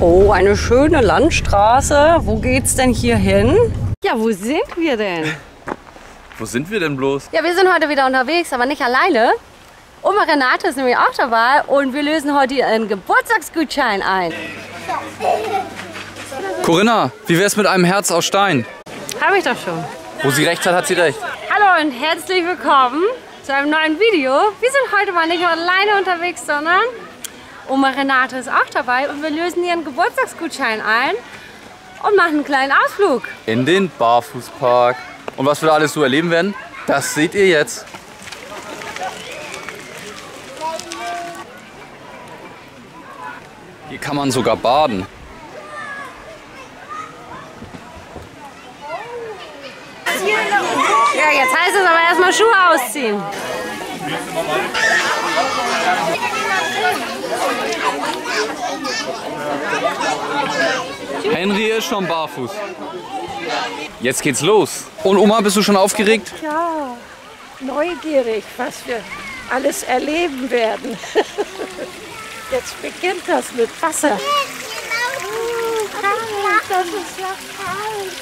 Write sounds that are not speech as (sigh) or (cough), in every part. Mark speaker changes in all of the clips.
Speaker 1: Oh, eine schöne Landstraße. Wo geht's denn hier hin? Ja, wo sind wir denn?
Speaker 2: Wo sind wir denn bloß?
Speaker 1: Ja, wir sind heute wieder unterwegs, aber nicht alleine. Oma Renate ist nämlich auch dabei und wir lösen heute einen Geburtstagsgutschein ein.
Speaker 2: Corinna, wie wär's mit einem Herz aus Stein?
Speaker 1: Habe ich doch schon.
Speaker 2: Wo sie recht hat, hat sie recht.
Speaker 1: Hallo und herzlich willkommen zu einem neuen Video. Wir sind heute mal nicht alleine unterwegs, sondern Oma Renate ist auch dabei und wir lösen ihren Geburtstagsgutschein ein und machen einen kleinen Ausflug.
Speaker 2: In den Barfußpark. Und was wir da alles so erleben werden, das seht ihr jetzt. Hier kann man sogar baden.
Speaker 1: Ja, jetzt heißt es aber erstmal Schuhe ausziehen.
Speaker 2: Henry ist schon barfuß. Jetzt geht's los. Und Oma, bist du schon aufgeregt?
Speaker 3: Ja, neugierig, was wir alles erleben werden. (laughs) Jetzt beginnt das mit Wasser.
Speaker 4: Das ist ja kalt.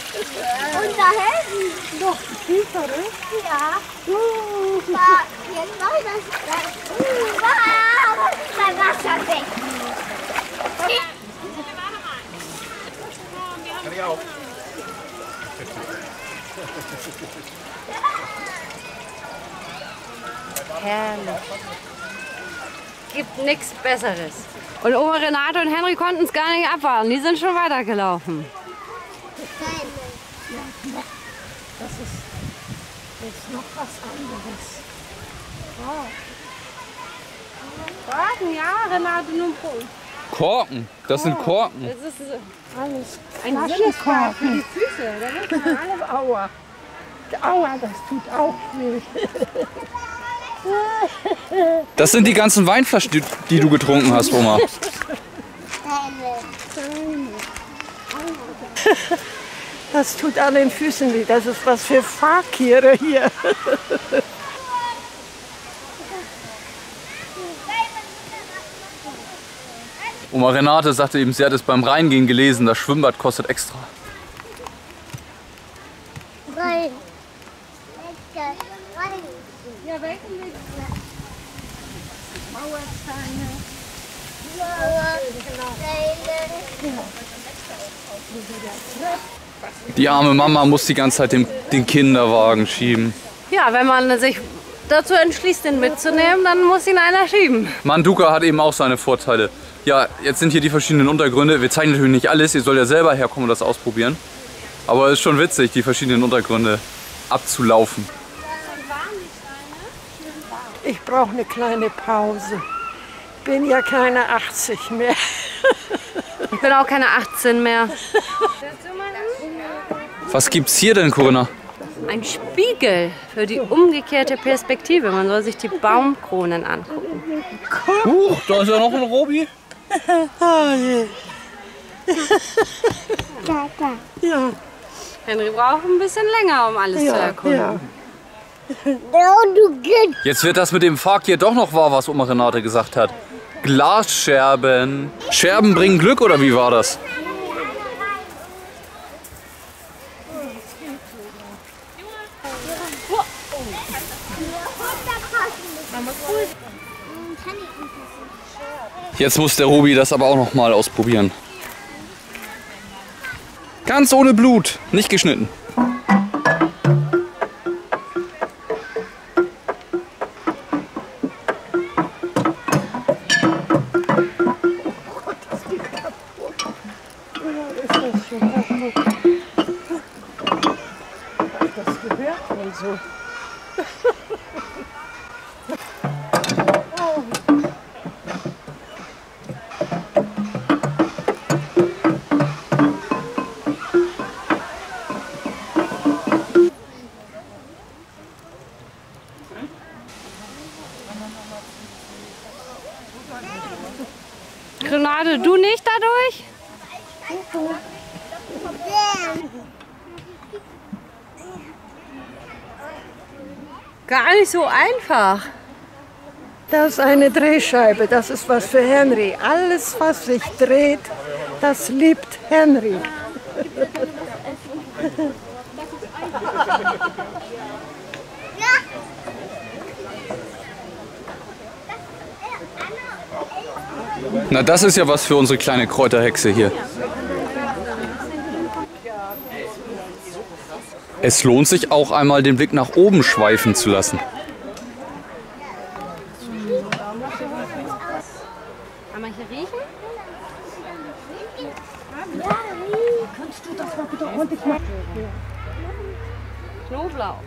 Speaker 4: Und da hinten noch viel verrückt. Ja. Da, jetzt soll das. Wow, das ist mein Wasser weg.
Speaker 1: Herrlich. Gibt nichts Besseres. Und Oma Renate und Henry konnten es gar nicht abwarten. Die sind schon weitergelaufen.
Speaker 3: Das ist jetzt noch was anderes.
Speaker 1: Korken, ja, Renate, nun Prost.
Speaker 2: Korken. Das sind Korken.
Speaker 1: Das ist so
Speaker 3: Alles
Speaker 1: ein Sinneskorb für die Füße. Da man (laughs) alles
Speaker 3: Aua. Aua, das tut auch weh.
Speaker 2: Das sind die ganzen Weinflaschen, die, die du getrunken hast, Oma.
Speaker 3: Das tut an den Füßen weh. Das ist was für Fakire hier.
Speaker 2: Oma Renate sagte eben, sie hat es beim Reingehen gelesen, das Schwimmbad kostet extra.
Speaker 4: Rein.
Speaker 1: Ja, welchen?
Speaker 2: Die arme Mama muss die ganze Zeit den, den Kinderwagen schieben.
Speaker 1: Ja, wenn man sich dazu entschließt, den mitzunehmen, dann muss ihn einer schieben.
Speaker 2: Manduka hat eben auch seine Vorteile. Ja, jetzt sind hier die verschiedenen Untergründe. Wir zeigen natürlich nicht alles, ihr sollt ja selber herkommen und das ausprobieren. Aber es ist schon witzig, die verschiedenen Untergründe abzulaufen.
Speaker 3: Ich brauche eine kleine Pause. Bin ja keine 80 mehr.
Speaker 1: Ich bin auch keine 18 mehr.
Speaker 2: Was gibt's hier denn, Corinna?
Speaker 1: Ein Spiegel für die umgekehrte Perspektive. Man soll sich die Baumkronen angucken.
Speaker 2: Huch, da ist ja noch ein Robi.
Speaker 3: Ja,
Speaker 1: Henry braucht ein bisschen länger, um alles zu
Speaker 3: ja,
Speaker 1: erkunden.
Speaker 3: ja.
Speaker 2: Jetzt wird das mit dem Fark hier doch noch wahr, was Oma Renate gesagt hat. Glasscherben. Scherben bringen Glück oder wie war das? Jetzt muss der Robi das aber auch noch mal ausprobieren. Ganz ohne Blut, nicht geschnitten.
Speaker 1: Gar nicht so einfach.
Speaker 3: Das ist eine Drehscheibe, das ist was für Henry. Alles, was sich dreht, Das liebt Henry.
Speaker 2: Na, das ist ja was für unsere kleine Kräuterhexe hier. Es lohnt sich auch einmal den Blick nach oben schweifen zu lassen.
Speaker 1: Kann man hier riechen? Knoblauch.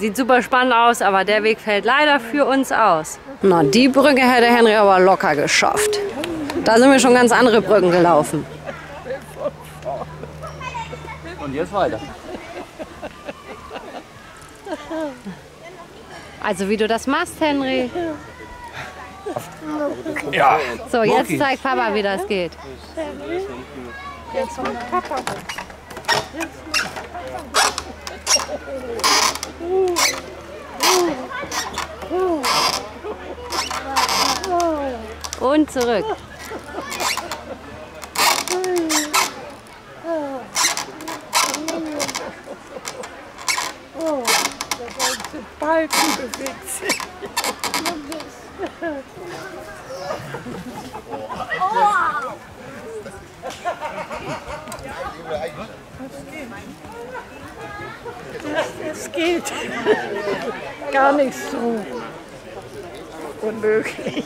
Speaker 1: Sieht super spannend aus, aber der Weg fällt leider für uns aus. Na, die Brücke hätte Henry aber locker geschafft. Da sind wir schon ganz andere Brücken gelaufen.
Speaker 2: Und jetzt weiter.
Speaker 1: Also wie du das machst, Henry.
Speaker 2: Ja.
Speaker 1: So, jetzt zeigt Papa, wie das geht. Und zurück.
Speaker 3: Balken bewegt sich. Es geht gar nicht so unmöglich.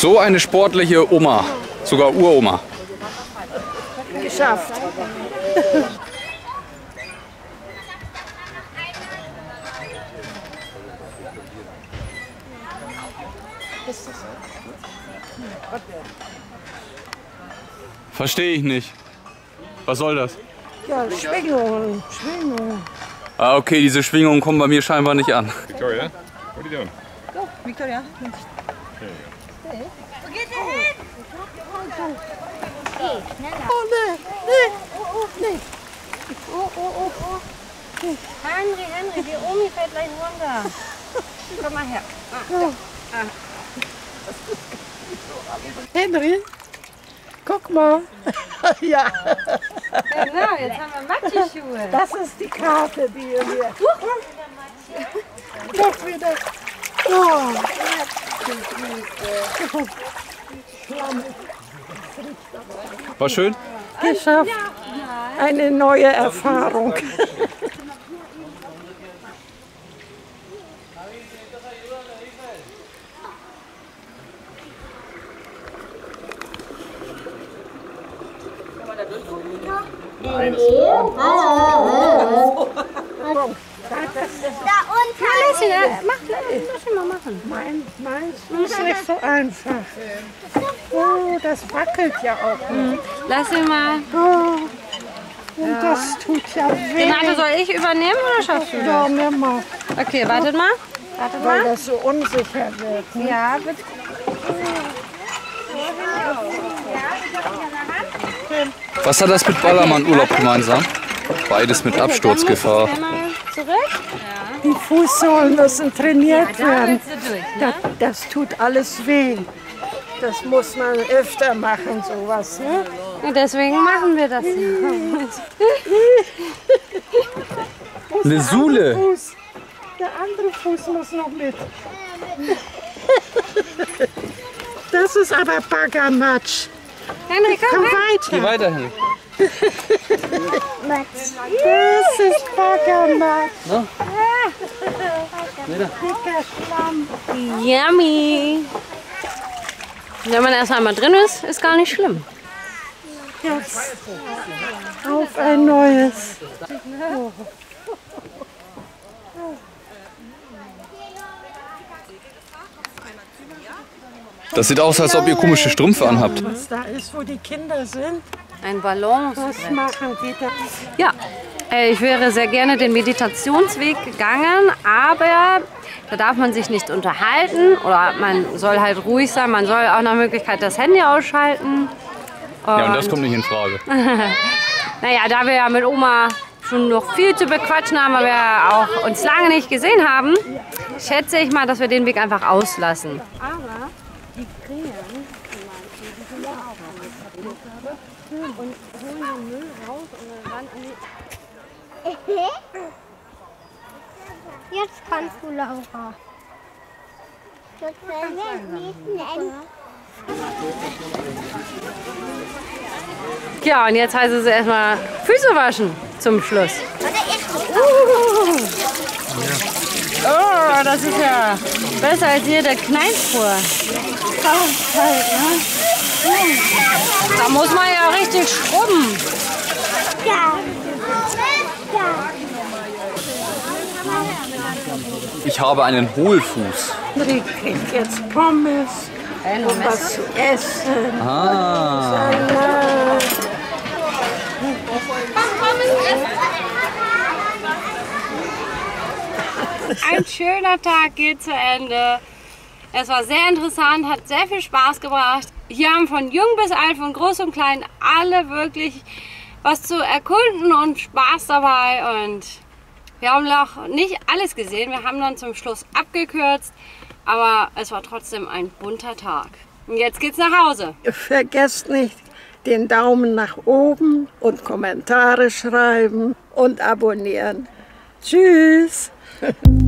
Speaker 2: So eine sportliche Oma, sogar Uroma.
Speaker 3: Geschafft.
Speaker 2: Verstehe ich nicht. Was soll das?
Speaker 3: Ja, Schwingungen, Schwingungen.
Speaker 2: Ah, okay, diese Schwingungen kommen bei mir scheinbar nicht an.
Speaker 5: Victoria, what are you doing?
Speaker 6: Victoria.
Speaker 3: Oh, nee, nee, nee.
Speaker 1: Henry, Henry, die Omi fällt gleich runter. Komm mal her.
Speaker 3: Henry, guck mal. (laughs) ja,
Speaker 1: Genau, jetzt haben wir Matschschuhe.
Speaker 3: das ist die Karte, die ihr mir... Doch wieder. Oh.
Speaker 2: War schön?
Speaker 3: Geschafft. Eine neue Erfahrung.
Speaker 4: Da unten.
Speaker 1: Mach, lass ihn mal machen.
Speaker 3: Mein, meins ist nicht so einfach. Oh, das wackelt ja auch. nicht.
Speaker 1: Lass ihn mal.
Speaker 3: Oh, und das tut ja weh.
Speaker 1: Renate, soll ich übernehmen oder schaffst du das?
Speaker 3: Ja, mir mal,
Speaker 1: Okay, wartet mal. Wartet
Speaker 3: weil
Speaker 1: mal.
Speaker 3: das so unsicher wird. ne?
Speaker 1: Ja, bitte.
Speaker 2: Was hat das mit Ballermann-Urlaub gemeinsam? Beides mit Absturzgefahr.
Speaker 1: Einmal zurück.
Speaker 3: Die Fußsohlen müssen trainiert
Speaker 1: Da
Speaker 3: werden.
Speaker 1: Ne?
Speaker 3: Das, das tut alles weh. Das muss man öfter machen, sowas. Ne?
Speaker 1: Und deswegen machen wir das.
Speaker 2: Eine Sule.
Speaker 3: Der andere Fuß muss noch mit. Das ist aber Baggermatsch.
Speaker 1: Henry, komm
Speaker 3: Komm
Speaker 1: her.
Speaker 2: Geh
Speaker 3: weiter.
Speaker 2: weiter, Henry.
Speaker 3: Das ist Baggermatsch. Dicker Schlamm.
Speaker 1: Yummy. Wenn man erst einmal drin ist, ist gar nicht schlimm.
Speaker 3: Jetzt auf ein neues.
Speaker 2: Das sieht aus, als ob ihr komische Strümpfe anhabt.
Speaker 3: Was da ist, wo die Kinder sind,
Speaker 1: Ein Ballon.
Speaker 3: was machen die da?
Speaker 1: Ja, ich wäre sehr gerne den Meditationsweg gegangen, aber da darf man sich nicht unterhalten oder man soll halt ruhig sein. Man soll auch nach Möglichkeit das Handy ausschalten.
Speaker 2: Ja, und das kommt nicht in Frage. (laughs)
Speaker 1: naja, da wir ja mit Oma schon noch viel zu bequatschen haben, weil wir auch uns lange nicht gesehen haben, schätze ich mal, dass wir den Weg einfach auslassen. Aber die Krähen, die sind ja auch und holen den Müll raus und dann an die
Speaker 4: Jetzt kannst du, Laura. Das werden wir nächsten Ende.
Speaker 1: Ja, und jetzt heißt es erstmal Füße waschen zum Schluss. Oh, das ist ja besser als jeder Kneippur. Da muss man ja richtig schrubben.
Speaker 4: Ja.
Speaker 2: Ich habe einen Hohlfuß.
Speaker 3: Ich krieg jetzt Pommes und was zu essen.
Speaker 2: Ah.
Speaker 3: Salat.
Speaker 1: Ein schöner Tag geht zu Ende. Es war sehr interessant, hat sehr viel Spaß gebracht. Hier haben von jung bis alt, von groß und klein alle wirklich was zu erkunden und Spaß dabei. Und wir haben noch nicht alles gesehen. Wir haben dann zum Schluss abgekürzt, aber es war trotzdem ein bunter Tag. Und jetzt geht's nach Hause.
Speaker 3: Vergesst nicht den Daumen nach oben und Kommentare schreiben und abonnieren. Tschüss. (laughs)